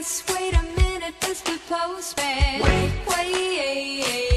Yes, wait a minute, Mr. Postman. Wait, wait.